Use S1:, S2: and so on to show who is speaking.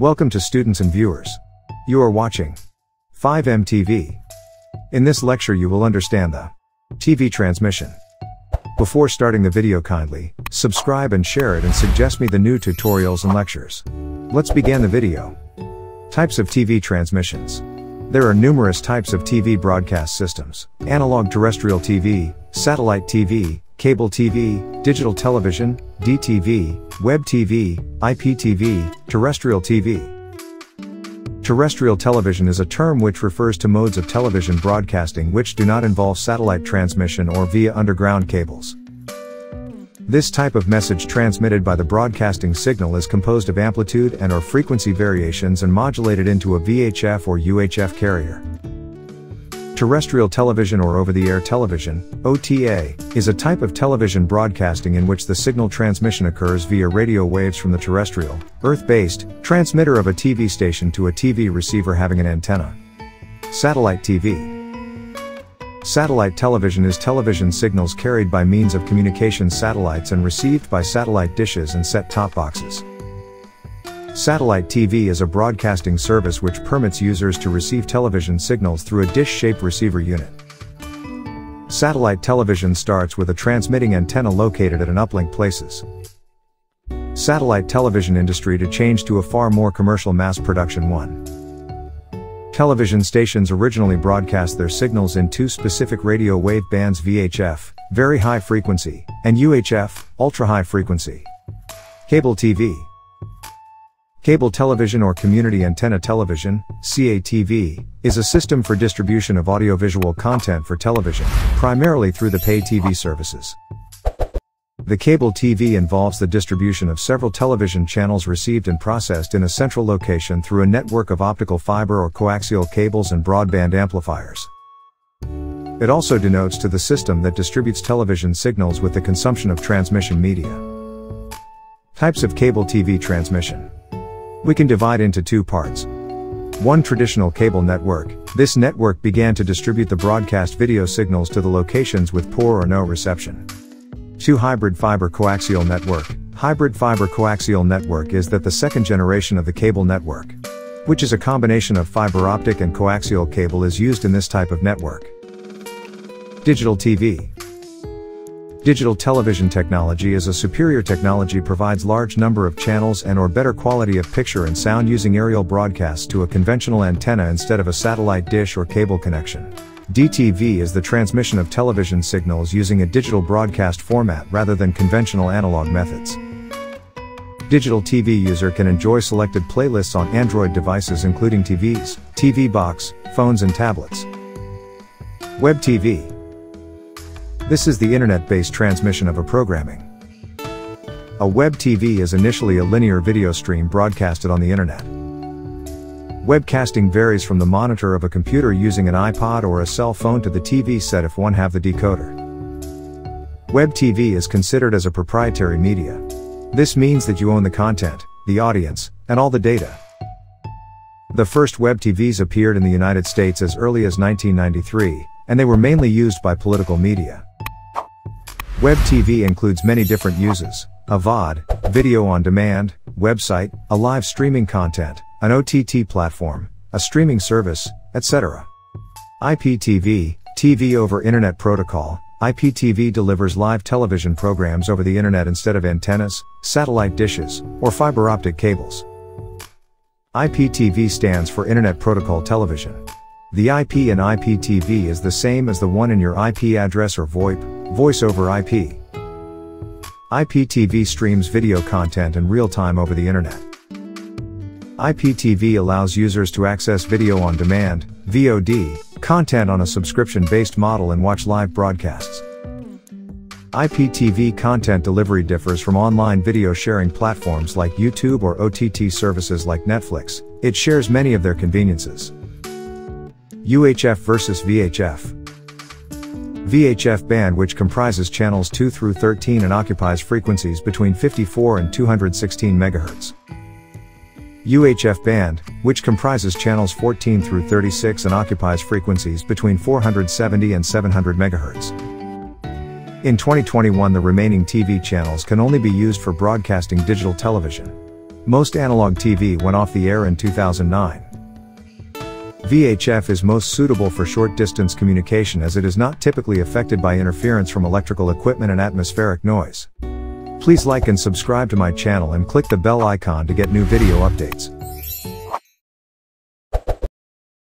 S1: Welcome to students and viewers. You are watching 5MTV. In this lecture you will understand the TV transmission. Before starting the video kindly, subscribe and share it and suggest me the new tutorials and lectures. Let's begin the video. Types of TV transmissions. There are numerous types of TV broadcast systems. Analog terrestrial TV, satellite TV, cable TV, digital television, DTV, web TV, IPTV, terrestrial TV. Terrestrial television is a term which refers to modes of television broadcasting which do not involve satellite transmission or via underground cables. This type of message transmitted by the broadcasting signal is composed of amplitude and or frequency variations and modulated into a VHF or UHF carrier. Terrestrial television or over-the-air television, OTA, is a type of television broadcasting in which the signal transmission occurs via radio waves from the terrestrial, Earth-based, transmitter of a TV station to a TV receiver having an antenna. Satellite TV. Satellite television is television signals carried by means of communication satellites and received by satellite dishes and set-top boxes. Satellite TV is a broadcasting service which permits users to receive television signals through a dish-shaped receiver unit. Satellite television starts with a transmitting antenna located at an uplink places. Satellite television industry to change to a far more commercial mass production one. Television stations originally broadcast their signals in two specific radio wave bands VHF, very high frequency, and UHF, ultra high frequency. Cable TV, Cable television or community antenna television, CATV, is a system for distribution of audiovisual content for television, primarily through the pay TV services. The cable TV involves the distribution of several television channels received and processed in a central location through a network of optical fiber or coaxial cables and broadband amplifiers. It also denotes to the system that distributes television signals with the consumption of transmission media. Types of cable TV transmission. We can divide into two parts. One traditional cable network, this network began to distribute the broadcast video signals to the locations with poor or no reception. 2 Hybrid fiber coaxial network. Hybrid fiber coaxial network is that the second generation of the cable network, which is a combination of fiber optic and coaxial cable is used in this type of network. Digital TV. Digital television technology is a superior technology provides large number of channels and or better quality of picture and sound using aerial broadcasts to a conventional antenna instead of a satellite dish or cable connection. DTV is the transmission of television signals using a digital broadcast format rather than conventional analog methods. Digital TV user can enjoy selected playlists on Android devices including TVs, TV box, phones and tablets. Web TV this is the internet-based transmission of a programming. A web TV is initially a linear video stream broadcasted on the internet. Webcasting varies from the monitor of a computer using an iPod or a cell phone to the TV set if one have the decoder. Web TV is considered as a proprietary media. This means that you own the content, the audience, and all the data. The first web TVs appeared in the United States as early as 1993, and they were mainly used by political media. Web TV includes many different uses, a VOD, video on demand, website, a live streaming content, an OTT platform, a streaming service, etc. IPTV, TV over Internet Protocol, IPTV delivers live television programs over the internet instead of antennas, satellite dishes, or fiber optic cables. IPTV stands for Internet Protocol Television. The IP in IPTV is the same as the one in your IP address or VoIP, Voice over IP. IPTV streams video content in real time over the internet. IPTV allows users to access video on demand, VOD, content on a subscription-based model and watch live broadcasts. IPTV content delivery differs from online video sharing platforms like YouTube or OTT services like Netflix. It shares many of their conveniences. UHF versus VHF. VHF band which comprises channels 2 through 13 and occupies frequencies between 54 and 216 MHz. UHF band, which comprises channels 14 through 36 and occupies frequencies between 470 and 700 MHz. In 2021 the remaining TV channels can only be used for broadcasting digital television. Most analog TV went off the air in 2009. VHF is most suitable for short distance communication as it is not typically affected by interference from electrical equipment and atmospheric noise. Please like and subscribe to my channel and click the bell icon to get new video updates.